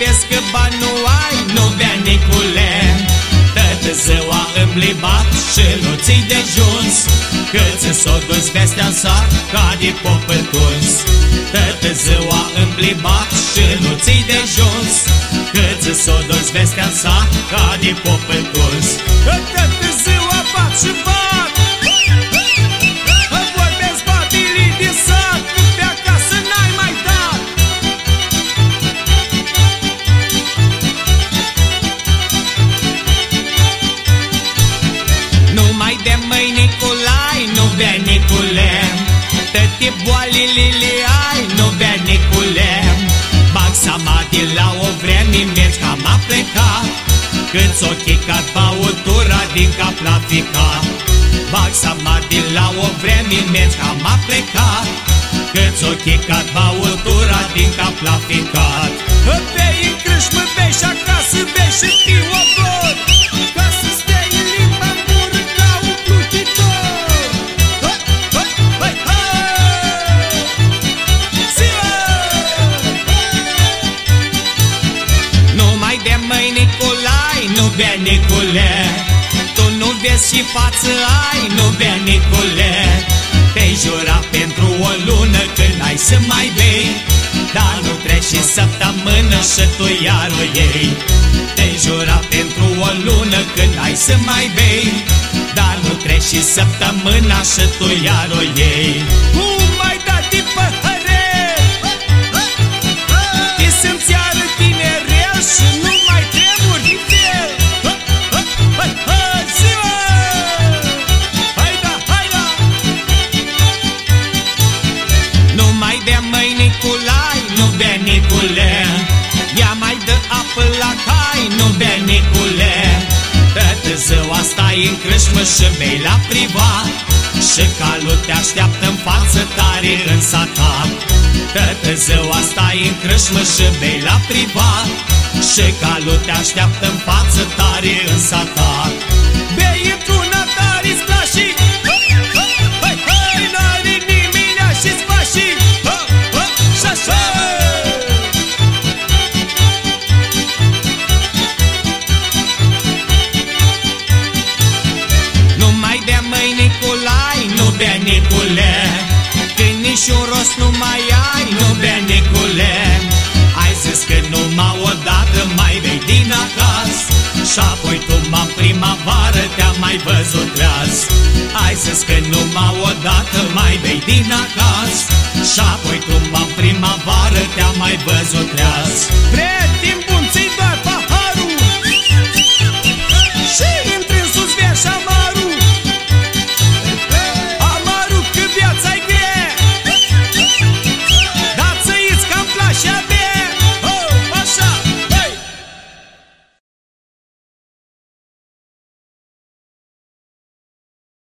vezi că bani nu ai, nu bea Nicule. Tătă ziua îmi libat și nu ții de juns. Că se s-o dus vestea în sar, ca de popă tuns Tătă ziua îmi libat și nu ții de juns. Că se s-o dus vestea în ca de popă tuns Cât, Numai de mâini Nicolai, nu bea Nicule. Toate boalele le ai, nu bea Nicule. Bag seama de la o vreme mergi cam a plecat Cât o chicat băutura din cap la ficat. Bag seama de la o vreme mergi cam a plecat Cât o chicat băutura din cap la ficat. Bei în crâșmă, bei și acasă, bei și știu Numai de mâini Nicolai, nu bea Nicule. Tu nu vezi și față ai, nu bea Nicule. Te-ai jurat pentru o lună când ai să mai bei Dar nu treci și săptămână și tu iar o iei. Te-ai jurat pentru o lună când ai să mai bei Dar nu treci și săptămâna și tu iar o iei. Cum crâșmă și bei la privat Și calul te așteaptă în față tare în satat. Toată ziua stai în crâșmă și bei la privat Și calul te așteaptă în față tare în satat nu bea Nicule Când nici un rost nu mai ai, nu bea Nicule Ai zis că numai odată mai vei din acasă Și apoi tu m primăvară te-am mai văzut treaz Ai zis că numai odată mai vei din acasă Și apoi tu m primăvară te-am mai văzut treaz Prieteni